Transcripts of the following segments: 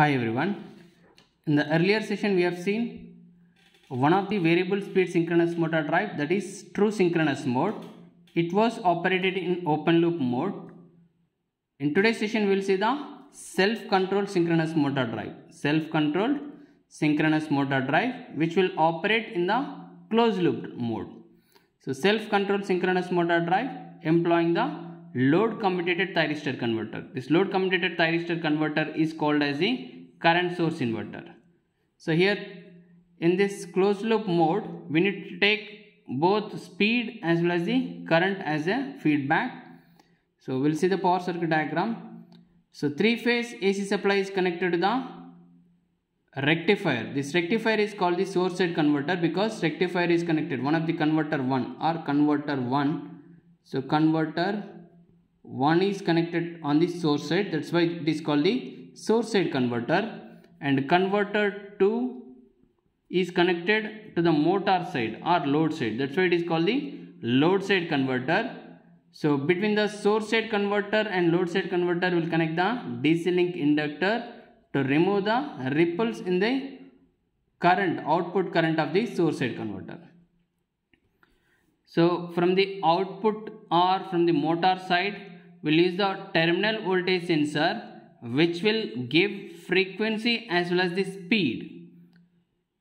Hi everyone. In the earlier session we have seen one of the variable speed synchronous motor drive that is true synchronous mode. It was operated in open loop mode. In today's session we will see the self-controlled synchronous motor drive. Self-controlled synchronous motor drive which will operate in the closed loop mode. So self-controlled synchronous motor drive employing the load commutated thyristor converter. This load commutated thyristor converter is called as the current source inverter. So here in this closed loop mode we need to take both speed as well as the current as a feedback. So we'll see the power circuit diagram. So three phase AC supply is connected to the rectifier. This rectifier is called the source side converter because rectifier is connected one of the converter 1 or converter 1. So converter 1 is connected on the source side that's why it is called the source side converter. And converter 2 is connected to the motor side or load side that's why it is called the load side converter. So between the source side converter and load side converter will connect the DC link inductor to remove the ripples in the current output current of the source side converter. So from the output or from the motor side we'll use the terminal voltage sensor which will give frequency as well as the speed.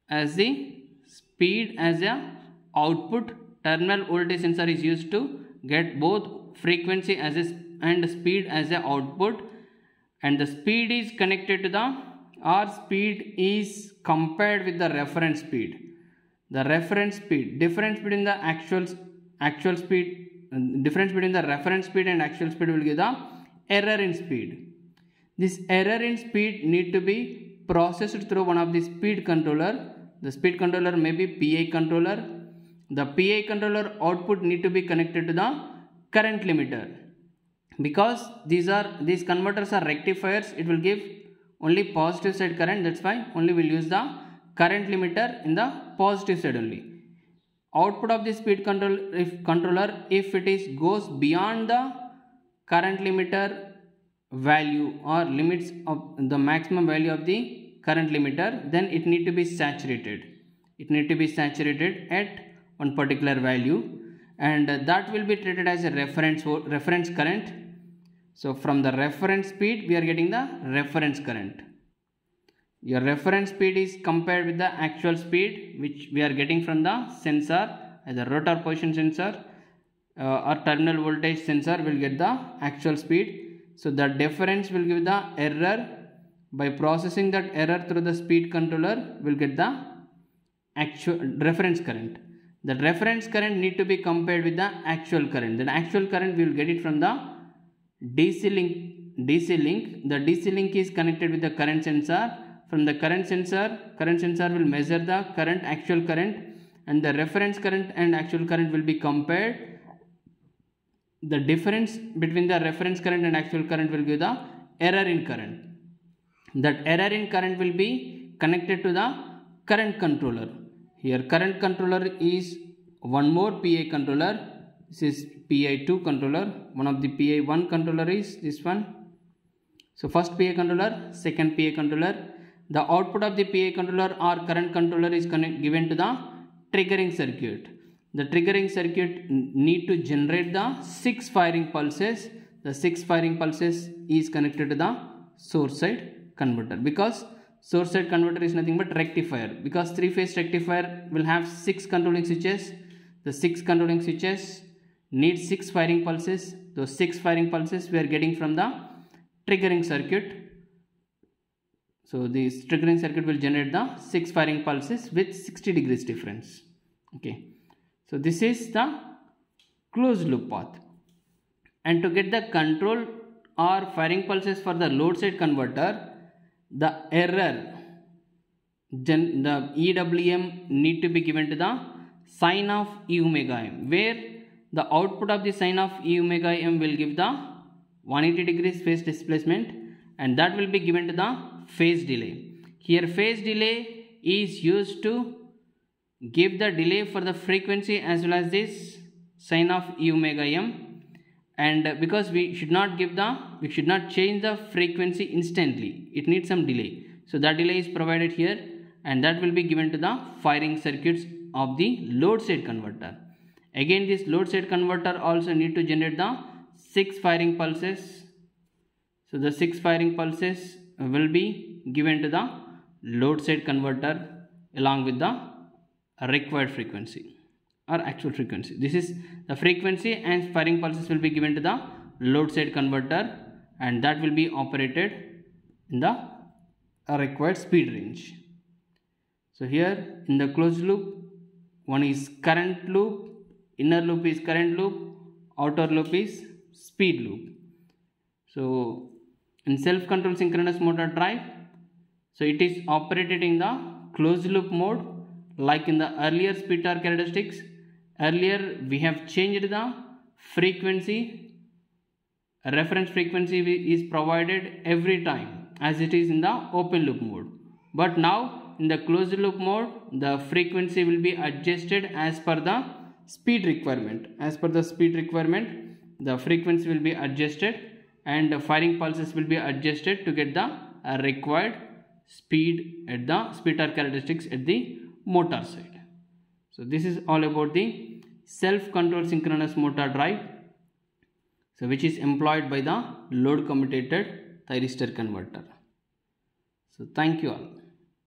As the speed as a output terminal voltage sensor is used to get both frequency as a and speed as a output. And the speed is connected to the or speed is compared with the reference speed. The reference speed difference between the actual actual speed difference between the reference speed and actual speed will give the error in speed. This error in speed need to be processed through one of the speed controller. The speed controller may be PI controller. The PI controller output need to be connected to the current limiter. Because these are these converters are rectifiers it will give only positive side current. That's why only we'll use the current limiter in the positive side only output of the speed control if controller if it is goes beyond the current limiter value or limits of the maximum value of the current limiter then it need to be saturated. It need to be saturated at one particular value and that will be treated as a reference reference current. So from the reference speed we are getting the reference current your reference speed is compared with the actual speed which we are getting from the sensor. As a rotor position sensor uh, or terminal voltage sensor will get the actual speed. So the difference will give the error. By processing that error through the speed controller will get the actual reference current. The reference current need to be compared with the actual current. The actual current we will get it from the DC link. DC link. The DC link is connected with the current sensor from the current sensor current sensor will measure the current actual current and the reference current and actual current will be compared. The difference between the reference current and actual current will give the error in current. That error in current will be connected to the current controller. Here current controller is one more PI controller. This is PI2 controller. One of the PI1 controller is this one. So first PI controller second PI controller the output of the PI controller or current controller is given to the triggering circuit. The triggering circuit need to generate the six firing pulses. The six firing pulses is connected to the source side converter because source side converter is nothing but rectifier because three phase rectifier will have six controlling switches. The six controlling switches need six firing pulses. Those six firing pulses we are getting from the triggering circuit so this triggering circuit will generate the six firing pulses with 60 degrees difference. Okay. So this is the closed loop path. And to get the control or firing pulses for the load side converter the error gen, the EWM need to be given to the sine of E omega m where the output of the sine of E omega m will give the 180 degrees phase displacement and that will be given to the phase delay. Here phase delay is used to give the delay for the frequency as well as this sine of E omega m. And because we should not give the we should not change the frequency instantly. It needs some delay. So that delay is provided here and that will be given to the firing circuits of the load side converter. Again this load side converter also need to generate the six firing pulses. So the six firing pulses will be given to the load side converter along with the required frequency or actual frequency. This is the frequency and firing pulses will be given to the load side converter and that will be operated in the required speed range. So here in the closed loop one is current loop, inner loop is current loop, outer loop is speed loop. So in self control synchronous motor drive. So it is operated in the closed loop mode like in the earlier speed torque characteristics. Earlier we have changed the frequency reference frequency is provided every time as it is in the open loop mode. But now in the closed loop mode the frequency will be adjusted as per the speed requirement. As per the speed requirement the frequency will be adjusted and firing pulses will be adjusted to get the required speed at the speed characteristics at the motor side. So this is all about the self-control synchronous motor drive so which is employed by the load commutated thyristor converter. So thank you all